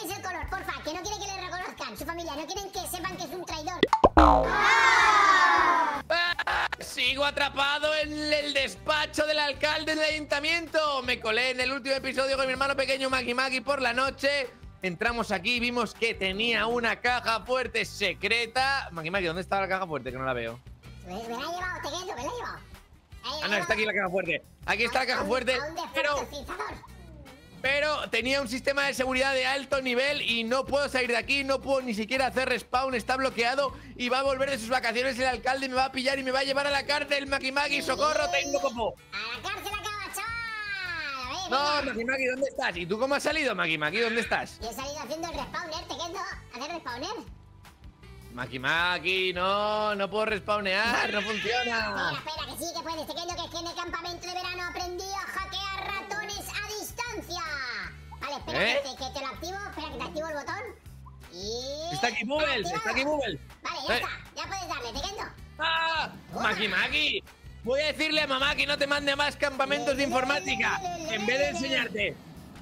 cambies el color, porfa, que no quiere que le reconozcan. Su familia, no quieren que sepan que es un traidor. ¡Ah! Sigo atrapado en el despacho del alcalde del ayuntamiento. Me colé en el último episodio con mi hermano pequeño Maki Maki por la noche. Entramos aquí y vimos que tenía una caja fuerte secreta. Maki Maki, ¿dónde está la caja fuerte? Que no la veo. Me, me la he llevado, te quedo, me la he llevado. Ah, no, está aquí la caja fuerte. Aquí está la caja fuerte. Pero. Pero tenía un sistema de seguridad de alto nivel y no puedo salir de aquí. No puedo ni siquiera hacer respawn. Está bloqueado y va a volver de sus vacaciones el alcalde. y Me va a pillar y me va a llevar a la cárcel. Maki Maki, socorro, tengo como. A la cárcel acaba, chaval. A No. Maki Maki, ¿dónde estás? ¿Y tú cómo has salido, Maki Maki? ¿Dónde estás? Yo he salido haciendo el respawner, te quedo. ¿Hacer respawner? Maki Maki, no, no puedo respawnear, no Espera, funciona. espera, que sí que puedes. Te quedo que es que en el campamento de verano aprendí a hackear a distancia. Vale, espera ¿Eh? que, te, que te lo activo. Espera que te activo el botón. Y... Está aquí Bubble, está aquí Bubble. Vale, ya Eh. está. Ya puedes darle, te quedo. ¡Ah! Maki Maki, voy a decirle a mamá que no te mande más campamentos de informática. En vez de enseñarte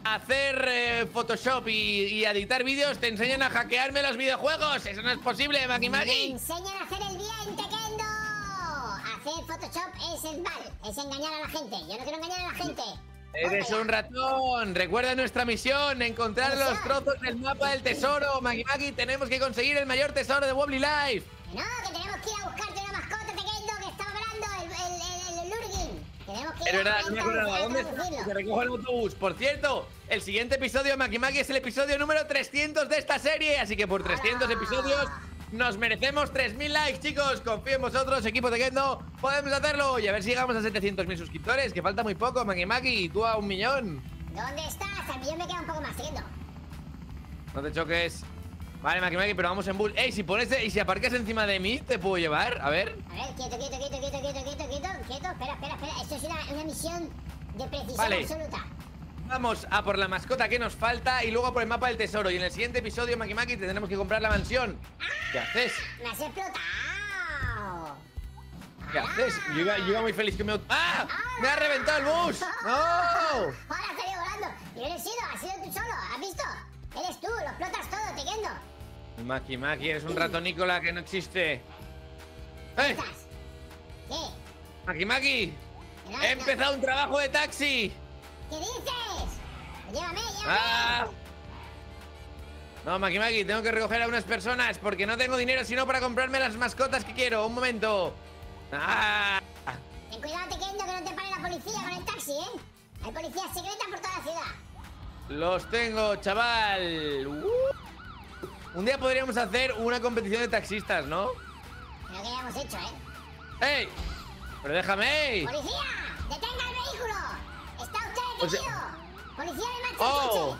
a hacer eh, Photoshop y, y a editar vídeos, te enseñan a hackearme los videojuegos. Eso no es posible, Maki Maki. enseñan a hacer el bien, Tequendo. Hacer Photoshop es el mal, es engañar a la gente. Yo no quiero engañar a la gente. Eres un ratón. Recuerda nuestra misión, encontrar los trozos del mapa del tesoro. Maki Maki, tenemos que conseguir el mayor tesoro de Wobbly Life. No, que tenemos que ir a buscarte una mascota, Tequendo, que está hablando el, el, el, Lurgin. Tenemos que ir Es verdad, a no me acordaba. ¿Dónde recojo el autobús. Por cierto, el siguiente episodio de Maki Maki es el episodio número 300 de esta serie. Así que por 300 ¡Hala! episodios nos merecemos 3.000 likes, chicos. Confío en vosotros, equipo de Kendo. Podemos hacerlo. Y a ver si llegamos a 700.000 suscriptores, que falta muy poco, Maki Maki. Y tú a un millón. ¿Dónde estás? Al millón me queda un poco más, Tequendo. No te choques. Vale, Maki Maki, pero vamos en bus. Ey, si pones, y si aparcas encima de mí, ¿te puedo llevar? A ver. A ver, quieto, quieto, quieto, quieto, quieto, quieto, quieto, quieto. Espera, espera, espera. Esto es una, una misión de precisión Vale. absoluta. Vamos a por la mascota que nos falta y luego a por el mapa del tesoro. Y en el siguiente episodio, Maki Maki, tendremos que comprar la mansión. ¿Qué haces? ¡Me has explotado! ¿Qué haces? Yo iba, yo iba muy feliz que me... ¡Ah! ¡Me ha reventado el bus! ¡No! Ahora has salido volando. Y no eres sido, has sido tú solo. ¿Has visto? Eres tú, lo explotas todo, Tequendo. Maki Maki, eres un ratonícola que no existe. ¡Eh! ¿Estás? ¿Qué? Maki Maki, no- he no- empezado un trabajo de taxi. ¿Qué dices? Llévame, llévame. ¡Ah! No, Maki Maki, tengo que recoger a unas personas porque no tengo dinero sino para comprarme las mascotas que quiero. Un momento. ¡Ah! Ten cuidado, Tequendo, que no te pare la policía con el taxi, ¿eh? Hay policías secretas por toda la ciudad. Los tengo, chaval. Uh. Un día podríamos hacer una competición de taxistas, ¿no? Creo que ya hemos hecho, ¿eh? ¡Ey! Pero déjame. ¡Policía! ¡Detenga el vehículo! ¡Está usted O sea- detenido! ¡Policía de ¡Oh!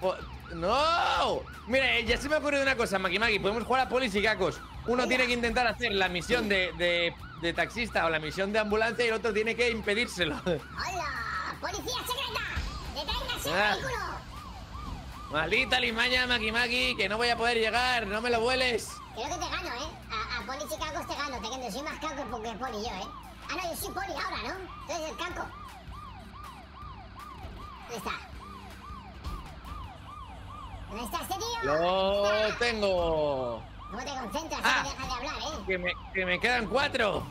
Po- ¡No! Mira, ya se me ha ocurrido una cosa, Maki Maki. Podemos jugar a polis y cacos. Uno tiene que intentar hacer la misión de, de- de taxista o la misión de ambulancia y el otro tiene que impedírselo. ¡Hola! ¡Policía secreta! ¡Deténgase Ah. el vehículo! Maldita limaña, Maki Maki, que no voy a poder llegar. No me lo vueles. Creo que te gano, ¿eh? A, a Poli y Cacos te gano, te quedo. Soy más caco porque Poli yo, ¿eh? Ah, no, yo soy Poli ahora, ¿no? Tú eres el caco. ¿Dónde está? ¿Dónde está este tío? Lo tengo. ¿Cómo te concentras? Ah. No dejas de hablar, ¿eh? Que me, que me quedan cuatro.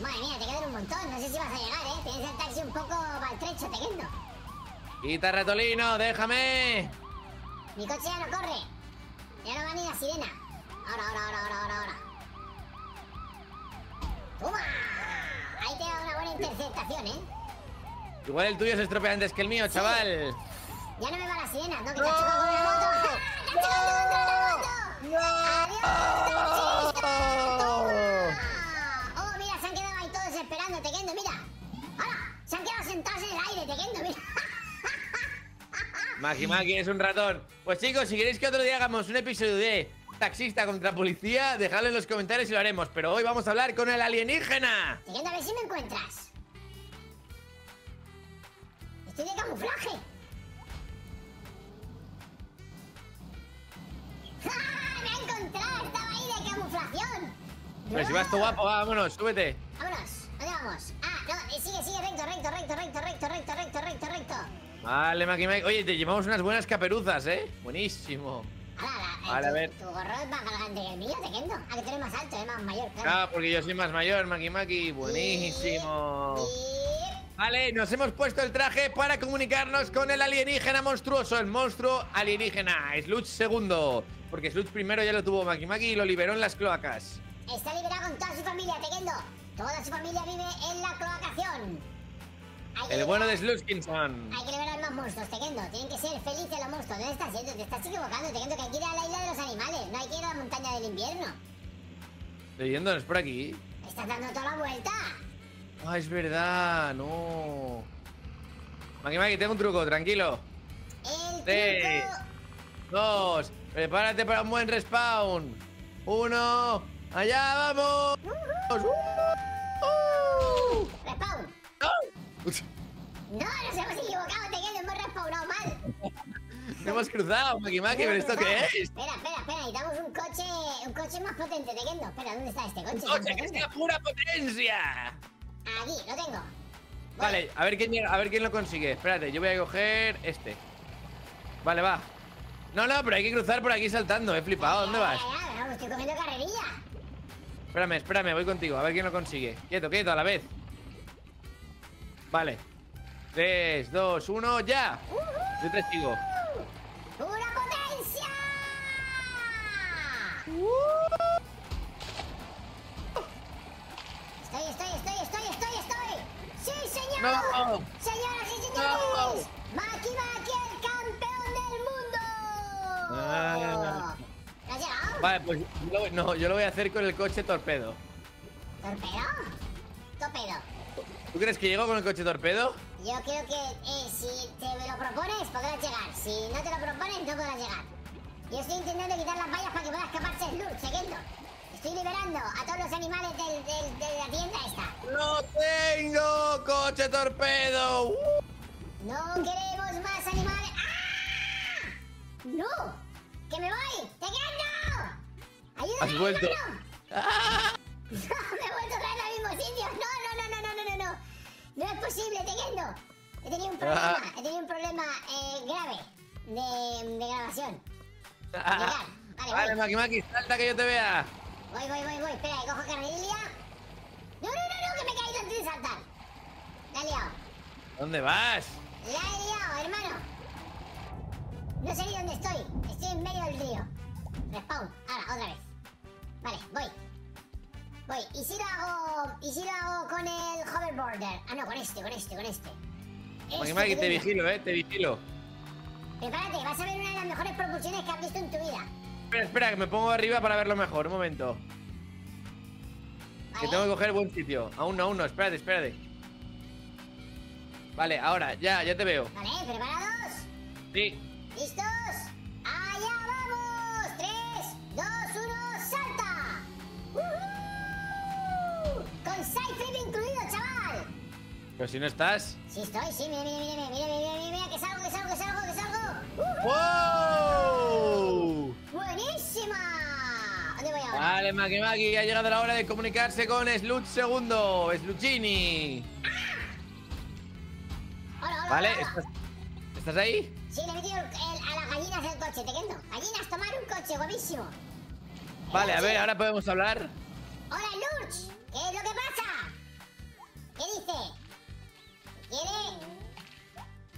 Madre mía, te quedan un montón. No sé si vas a llegar, ¿eh? Tienes el taxi un poco maltrecho, te quedo. Quita ratolino, déjame. Mi coche ya no corre. Ya no va ni la sirena. Ahora, ahora, ahora, ahora, ahora, ahora. ¡Toma! Ahí te da una buena interceptación, ¿eh? Igual el tuyo se estropea antes que el mío, chaval. Ya no me va la sirena, ¿no? Que te ¡No! has chocado con la moto. ¡Ah! ¡Te has chocado contra la moto! ¡Adiós, taxista! ¡Toma! ¡Oh, mira! Se han quedado ahí todos esperando, Tequendo, mira. ¡Hala! Se han quedado sentados en el aire, Tequendo, mira. Maki Maki es un ratón. Pues chicos, si queréis que otro día hagamos un episodio de taxista contra policía, dejadlo en los comentarios y lo haremos. Pero hoy vamos a hablar con el alienígena. Tequendo, a ver si me encuentras. De camuflaje. ¡Ah! ¡Me ha encontrado! Estaba ahí de camuflación. Pero si vas tú guapo, vámonos, súbete. Vámonos, ¿dónde vamos? Ah, no, eh, sigue, sigue, recto, recto, recto, recto, recto, recto, recto, recto, recto. Vale, Maki Maki. Oye, te llevamos unas buenas caperuzas, ¿eh? Buenísimo. La- Vale, a ver. Tu gorro es más grande que el mío, te quedo. Ah, que tú eres más alto, es más mayor, claro. Ah, porque yo soy más mayor, Maki Maki. Buenísimo. Y... Vale, nos hemos puesto el traje para comunicarnos con el alienígena monstruoso, el monstruo alienígena, Sluch segundo. Porque Sluch primero ya lo tuvo Maki Maki y lo liberó en las cloacas. Está liberado con toda su familia, Tequendo. Toda su familia vive en la cloacación. Hay que El bueno de Slutskinson. Hay que liberar más monstruos, Tequendo. Tienen que ser felices los monstruos. ¿Dónde estás yendo? Te estás equivocando, Tequendo, que hay que ir a la isla de los animales. No hay que ir a la montaña del invierno. Leyéndonos por aquí. Estás dando toda la vuelta. Ah, es verdad, no. Maki Maki, tengo un truco, tranquilo. El Sí. truco... Dos, prepárate para un buen respawn. Uno, allá vamos. ¡Uh! Respawn. No, nos hemos equivocado, Tequendo. Hemos respawnado mal. Hemos cruzado, Maki Maki, pero ¿esto qué es? Espera, espera, espera. Necesitamos un coche, un coche más potente, Tequendo. Espera, ¿dónde está este coche? ¡Coche, que sea pura potencia! Aquí, lo tengo. Vale, a ver quién a ver quién lo consigue. Espérate, yo voy a coger este. Vale, va. No, no, pero hay que cruzar por aquí saltando. He flipado. ¿Dónde vas? Ya, ya, ya, no, estoy cogiendo carrerilla. Espérame, espérame, voy contigo. A ver quién lo consigue. Quieto, quieto, a la vez. Vale. 3, 2, 1, ya. Yo te sigo. No. Señoras y señores, Maki Maki, el campeón del mundo. Ah. ¿No has llegado? Vale, pues yo no, yo lo voy a hacer con el coche torpedo. ¿Torpedo? Torpedo. ¿Tú crees que llego con el coche torpedo? Yo creo que eh, si te lo propones, podrás llegar. Si no te lo propones, no podrás llegar. Yo estoy intentando quitar las vallas para que pueda escaparse el Lur, siguiendo. Estoy liberando a todos los animales del- del- de la tienda esta. ¡No tengo coche torpedo! No queremos más animales. ¡Ah! ¡No! ¡Que me voy! ¡Te quedo! ¡Ayúdame! Has vuelto. ¡Ah! Me he vuelto otra vez al mismo sitio. No, no, no, no, no, no, no, no. No es posible, Tequendo. He tenido un problema, Ah. he tenido un problema eh, grave de, de grabación. Ah. Vale, Vale. Maki Maki, salta que yo te vea. Voy, voy, voy, voy. Espera, cojo carrerilla. No, no, no, no, que me he caído antes de saltar. La he liado. ¿Dónde vas? La he liado, hermano. No sé ni dónde estoy. Estoy en medio del río. Respawn. Ahora, otra vez. Vale, voy. Voy. ¿Y si lo hago. ¿Y si lo hago con el hoverboarder? Ah, no, con este, con este, con este. Este te vigilo, eh, te vigilo. Prepárate, vas a ver una de las mejores propulsiones que has visto en tu vida. Espera, espera, que me pongo arriba para verlo mejor, un momento. Que tengo que coger buen sitio. Aún no, aún no, espérate, espérate. Vale, ahora, ya, ya te veo. Vale, ¿preparados? Sí. ¿Listos? ¡Allá vamos! ¡Tres, dos, uno, salta! ¡Uhú! Con side flip incluido, chaval. Pero si no estás. Sí estoy, sí, mira, mira, mira, mira, mira, mira, mira, que salgo, que salgo, que salgo, que salgo. ¡Wow! ¡Buenísima! ¿Dónde voy ahora? Vale, Maki Maki, ha llegado la hora de comunicarse con Sluch segundo, Sluchini. Hola, hola, Vale, hola, hola. ¿estás, ¿estás ahí? Sí, le he metido el- el- a las gallinas el coche, te quedo. Gallinas, tomar un coche, guapísimo. Vale, a ver, ahora podemos hablar. Hola, Lurch. ¿Qué es lo que pasa? ¿Qué dice? ¿Quiere?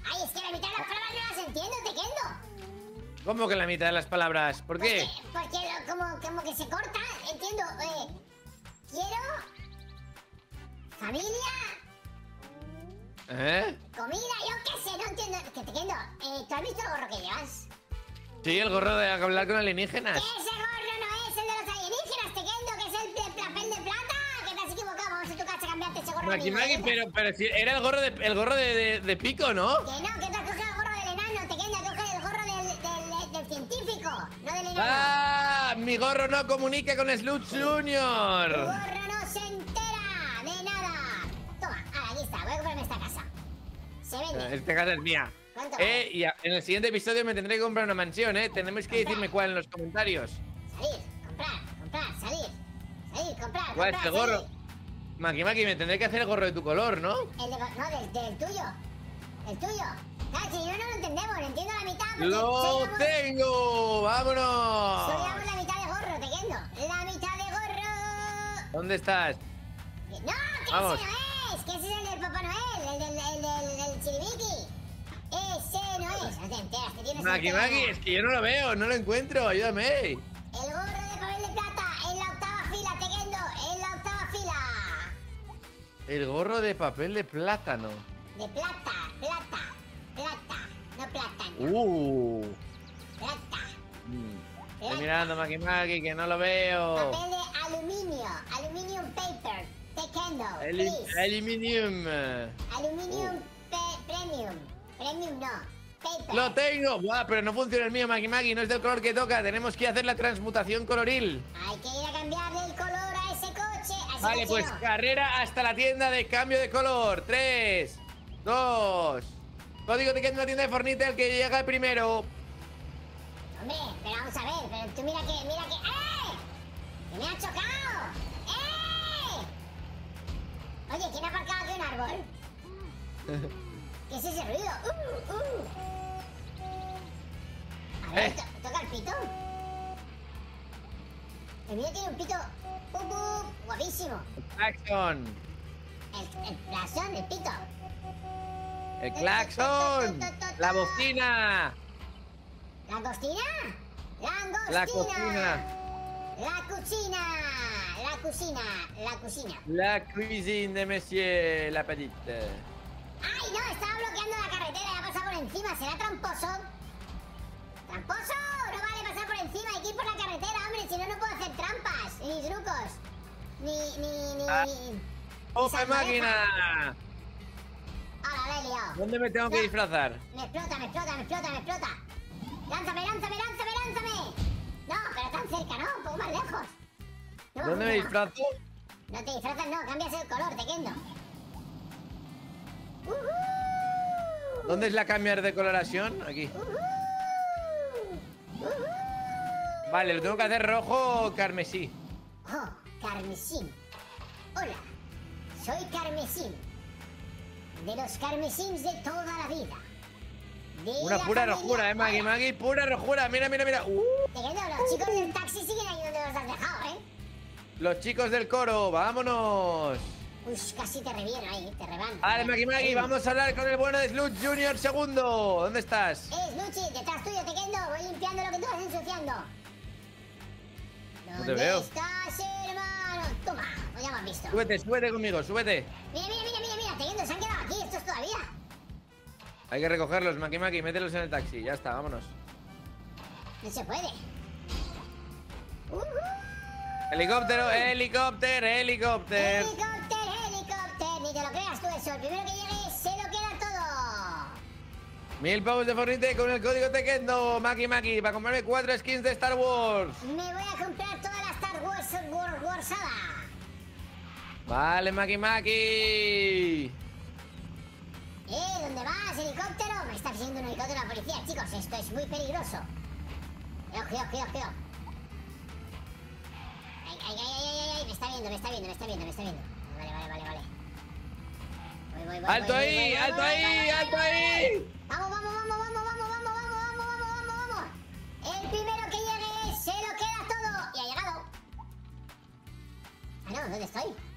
Ay, es que la mitad de las palabras no las entiendo, te quedo. ¿Cómo que la mitad de las palabras? ¿Por qué? Porque, porque lo- como, como que se corta, entiendo. Eh, quiero. Familia. ¿Eh? Comida, yo qué sé, no entiendo. Que te quedo. Eh, ¿Tú has visto el gorro que llevas? Sí, el gorro de hablar con alienígenas. Que ese gorro no es el de los alienígenas, te quedo, que es el de papel de plata. Que te has equivocado. Vamos a tu casa a cambiarte ese gorro. Maki Maki, ¿te pero, pero era el gorro de, el gorro de, de- de pico, ¿no? ¡Ah! Mi gorro no comunica con Sluch Tu Junior. gorro no se entera de nada. Toma, ahora, aquí está, voy a comprarme esta casa. Se vende. Esta casa es mía. ¿Cuánto Eh, y en el siguiente episodio me tendré que comprar una mansión, ¿eh? Tenemos que decirme cuál en los comentarios. Salir, comprar, comprar, salir. Salir, comprar, ¿Cuál comprar, es el gorro? salir. Maki Maki, me tendré que hacer el gorro de tu color, ¿no? El de, no, del, del tuyo. El tuyo. Claro, si no, lo entendemos, lo entiendo la mitad porque ¡Lo soy tengo! Soy ¡Vámonos! amo la mitad de gorro, te entiendo. La mitad de gorro. ¿Dónde estás? No, que Vamos. ese no es, que ese es el del Papá Noel, el del, el del, del chiribiki. Ese no es, no te enteras, te tienes Maki Maki, es que yo no lo veo, no lo encuentro, ayúdame. El gorro de papel de plata, en la octava fila, Tequendo, en la octava fila. El gorro de papel de plátano. De plata, plata, plata, no plátano, Uh. plata. Mm. Estoy mirando Maki Maki, que no lo veo. Papel de aluminio, aluminium paper, Tequendo, El, please. aluminium. Aluminium pe- premium, premium no, paper. Lo tengo. Buah, pero no funciona el mío, Maki Maki, no es del color que toca. Tenemos que hacer la transmutación coloril. Hay que ir a cambiarle el color a ese coche, a ese Vale, coche pues no. carrera hasta la tienda de cambio de color. 3, 2. Código de que en la tienda de Fornite el que llega primero. Hombre, pero vamos a ver, pero tú mira que, mira que... ¡Eh! ¡Que me ha chocado! ¡Eh! Oye, ¿quién ha aparcado aquí un árbol? ¿Qué es ese ruido? ¡Uh, uh! A ver, Eh. to- ¿toca el pito? El mío tiene un pito... ¡Pum, pum! ¡Guapísimo! Claxon. El, el blasón, el pito. El claxon. La bocina. ¿Langostina? ¡Langostina! La cocina. La cocina, la cocina, la cocina. La cuisine de Monsieur La Petite. ¡Ay, no! Estaba bloqueando la carretera y ha pasado por encima. ¿Será tramposo? ¡Tramposo! No vale pasar por encima. Hay que ir por la carretera, hombre. Si no, no puedo hacer trampas. Ni trucos. Ni, ni, ni... Ah. ni- ¡Ope Esa máquina! He liado. ¿Dónde me tengo que disfrazar? Me explota, me explota, me explota, me explota. ¡Lánzame, lánzame, lánzame, lánzame! No, pero tan cerca, ¿no? Un poco más lejos. No ¿Dónde me disfrazo? No te disfrazas, no, cambias el color, te quendo. ¿Dónde es la cambiar de coloración? Aquí. Vale, lo tengo que hacer rojo o carmesí. Oh, carmesín. Hola, soy carmesín. De los carmesíns de toda la vida. De Una la pura rojura, eh, Maggie. Maggie, pura rojura. Mira, mira, mira. Uh, quedo, los chicos del taxi siguen ahí donde los has dejado, ¿eh? los chicos del coro, vámonos. Uy, casi te reviero ahí, te reban. Vale, Maggie, Maggie, vamos a hablar con el bueno de Slut Junior segundo. ¿Dónde estás? Eh, Luchi, detrás tuyo, te quedo. Voy limpiando lo que tú vas ensuciando. No te ¿Dónde veo. estás, hermano? Toma, pues ya me has visto. Súbete, súbete conmigo, súbete. Mira, mira, mira, mira, mira, te quedo, se han quedado aquí, estos todavía. Hay que recogerlos, Maki Maki, mételos en el taxi. Ya está, vámonos. No se puede. Uhú. Helicóptero, helicóptero, helicóptero. Helicóptero, helicóptero. Ni te lo creas tú eso. El primero que llegue se lo queda todo. Mil pavos de fornite con el código Tequendo, Maki Maki, para comprarme cuatro skins de Star Wars. Me voy a comprar toda la Star Wars War, Warsada. Vale, Maki Maki. Eh, ¿dónde vas, helicóptero? Me está persiguiendo un helicóptero la policía, chicos. Esto es muy peligroso. Cuidado, cuidado, cuidado. Ay, ay, ay, ay, ay, ay, me está viendo, me está viendo, me está viendo, me está viendo. Vale, vale, vale, vale. Voy, voy, voy, ¡Alto ahí, alto ahí, alto ahí! vamos, vamos, vamos, vamos, vamos, vamos, vamos, vamos, vamos, vamos. El primero que llegue se lo queda todo. Y ha llegado. Ah, no, ¿dónde estoy?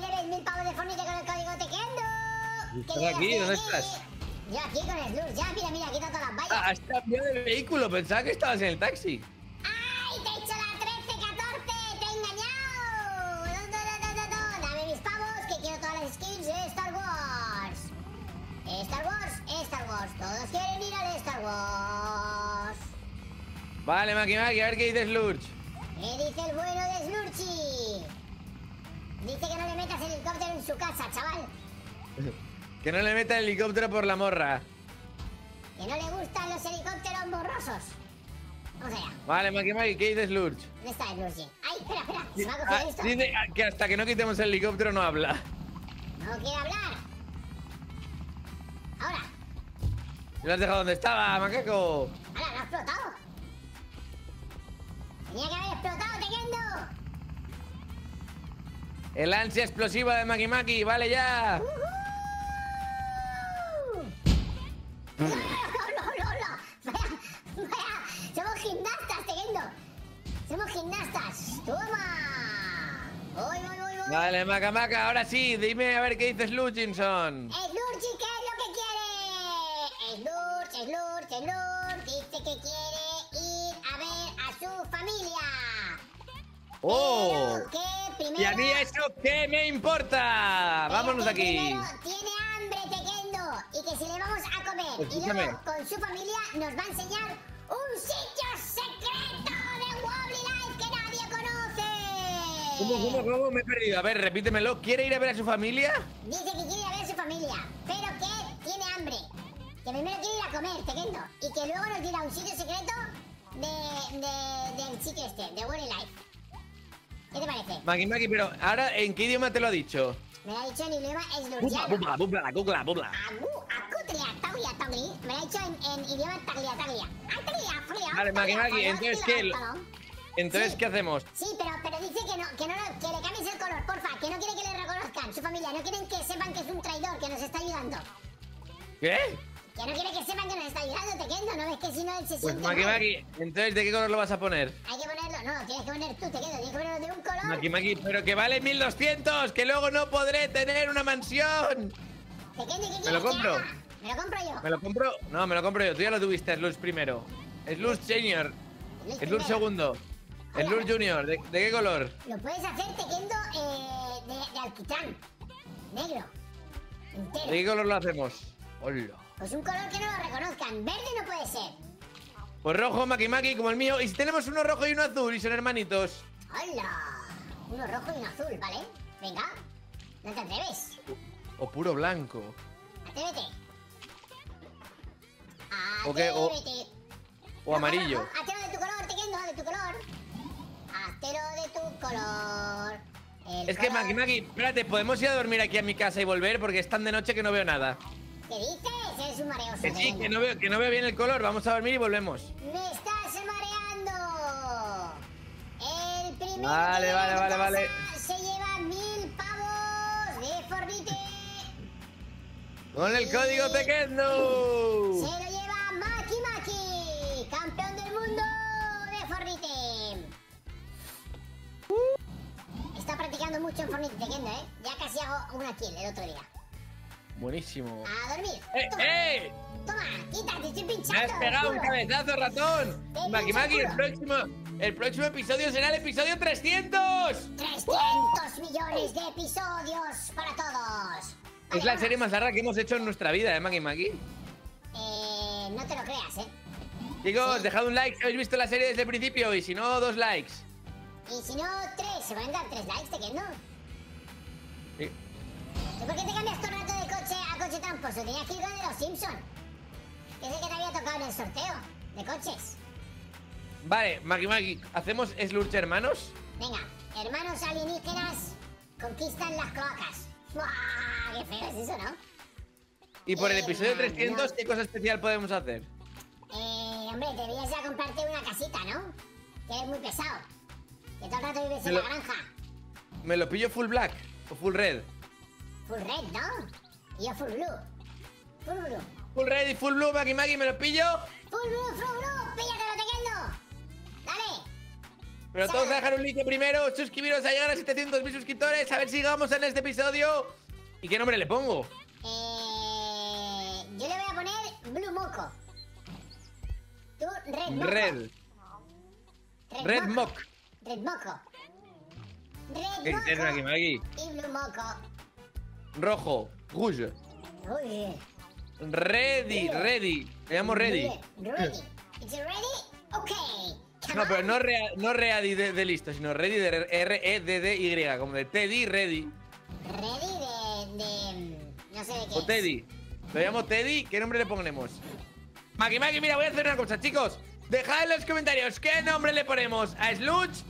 Debes mil pavos de fornite con el código Tequendo! ¿Estás Que aquí? ¿Dónde aquí. estás? Yo aquí con el Slur, ya, mira, mira, quita todas las vallas. Ah, has cambiado de vehículo, pensaba que estabas en el taxi. ¡Ay, te he hecho la 13, 14! ¡Te he engañado! Do, do, do, do, do. Dame mis pavos que quiero todas las skins de Star Wars. Star Wars, Star Wars. Todos quieren ir al Star Wars. Vale, Maki Maki, a ver qué dice Slurch. ¿Qué dice el bueno de Slurchi? Dice que no le metas el helicóptero en su casa, chaval. Que no le meta el helicóptero por la morra. Que no le gustan los helicópteros borrosos. Vamos allá. Vale, Maki Maki, ¿qué dice Slurch? ¿Dónde está Slurchi? ¡Ay, espera, espera! ¿Se me ha Ah, cogido esto? dice que hasta que no quitemos el helicóptero no habla. No quiere hablar. Ahora. ¿Lo has dejado donde estaba, macaco? ¡Hala, lo ha explotado! Tenía que haber explotado, Tequendo. El ansia explosiva de Maki Maki, vale ya. ¡No, no, no, no! Vaya, vaya, somos gimnastas, Tequendo. Somos gimnastas. ¡Toma! ¡Voy, voy, voy, voy! Vale, Maca Maca, ahora sí, dime a ver qué dices Luchinson. ¡Slurchi, qué es lo que quiere! Slurch, Slurch, Slurch dice que quiere ir a ver a su familia. ¡Oh! Pero que primero... ¿Y a mí eso qué me importa? pero Vámonos que aquí. Primero tiene hambre, Tequendo, y que si le vamos a comer y Escúchame. luego con su familia nos va a enseñar un sitio secreto de Wobbly Life que nadie conoce. ¿Cómo, cómo, cómo? Me he perdido. A ver, repítemelo. ¿Quiere ir a ver a su familia? Dice que quiere ir a ver a su familia, pero que tiene hambre. Que primero quiere ir a comer, Tequendo. Y que luego nos dirá un sitio secreto de, de- del sitio este, de Wobbly Life. ¿Qué te parece? Maki Maki, pero ahora, ¿en qué idioma te lo ha dicho? Me lo ha dicho en idioma eslurgiano. bubla, bubla, bubla, bubla. Agu, acutria, taglia, tagli. Me lo ha dicho en, en idioma taglia, taglia. Atria, fria, Vale, Maki, Maki, entonces, ¿qué? Entonces, Sí. ¿qué hacemos? Sí, pero, pero dice que no, que no, que le cambies el color, porfa, que no quiere que le reconozcan su familia, no quieren que sepan que es un traidor, que nos está ayudando. ¿Qué? Que no quiere que sepan que nos está ayudando, Tequendo, ¿no ves que si no él se Pues siente Maki mal? Maki, entonces, ¿de qué color lo vas a poner? Hay que ponerlo, no, tienes que poner tú, Tequendo, tienes que ponerlo de un color. Maki Maki, pero que vale 1200, que luego no podré tener una mansión. Tequendo, ¿y qué quieres ¿Me lo que compro? haga? Me lo compro yo. ¿Me lo compro? No, me lo compro yo. Tú ya lo tuviste, Slurs primero. Slurs Senior. Slurs segundo. Slurs Junior. ¿De, de qué color? Lo puedes hacer, Tequendo, eh, de, de alquitrán. Negro. Entero. ¿De qué color lo hacemos? Hola. Pues un color que no lo reconozcan. Verde no puede ser. Pues rojo, Maki Maki, como el mío. Y si tenemos uno rojo y uno azul y son hermanitos. ¡Hola! Uno rojo y uno azul, ¿vale? Venga. ¿No te atreves? O puro blanco. Atrévete. O qué, o- Atrévete. O amarillo. Rojo, de tu color, Tequendo, de tu color. Haztelo de tu color. El Es que, Maki Maki, espérate, ¿podemos ir a dormir aquí a mi casa y volver? Porque es tan de noche que no veo nada. ¿Qué dices? Eres un mareoso, Que sí, que no veo, que no veo bien el color. Vamos a dormir y volvemos. ¡Me estás mareando! El primero Vale, que vale, vale, casa se lleva mil pavos de Fornite. Con el código Se Tequendo. lo lleva Maki Maki, campeón del mundo de Fornite. Está practicando mucho en Fornite, Tequendo, ¿eh? Ya casi hago una kill el otro día. Buenísimo. A dormir. ¡Eh, Toma, eh! toma, quítate, estoy pinchando. ¡Me has pegado un cabezazo, ratón! Maki Maki, el próximo, el próximo episodio será el episodio 300. 300 millones de episodios para todos. Es la serie más larga que hemos hecho en nuestra vida, ¿eh, Maki Maki? Eh, no te lo creas, ¿eh? Chicos, Sí. dejad un like si habéis visto la serie desde el principio y si no, dos likes. Y si no, tres. ¿Se pueden dar tres likes, te no? Sí. ¿Tú por qué te cambias todo coche tramposo? Tenías que ir con el de los Simpson. Que es el que te había tocado en el sorteo de coches. Vale, Maki Maki, ¿hacemos Slurch hermanos? Venga, hermanos alienígenas conquistan las cloacas. ¡Buah! ¡Qué feo es eso, ¿no? Y por el Eh, episodio hermanos. 300, ¿qué cosa especial podemos hacer? Eh, hombre, deberías ya comprarte una casita, ¿no? Que eres muy pesado. Que todo el rato vives Me en lo- la granja. ¿Me lo pillo full black o full red? Full red, ¿no? Y yo full blue. Full blue. Full red y full blue, Maki Maki, ¿me lo pillo? Full blue, full blue. Píllatelo, Tequendo. Dale. Pero todos a dejar un like primero, suscribiros a llegar a 700.000 suscriptores, a ver si llegamos en este episodio. ¿Y qué nombre le pongo? Eh, yo le voy a poner blue moco. Tú, red moco. Red. Red Mock. Red moco. Red ¿Qué dices, Maki moco. Maki? Y blue moco. Rojo. Rouge. Ready, ready. Le llamo ready. Ready. Is it ready? Okay. No, pero no, rea, no ready de, de listo, sino ready de R-E-D-D-Y, como de Teddy, ready. Ready de, de... No sé de qué O es. Teddy. Lo llamo Teddy, ¿qué nombre le ponemos? Maki Maki, mira, voy a hacer una cosa, chicos. Dejad en los comentarios qué nombre le ponemos a Sludge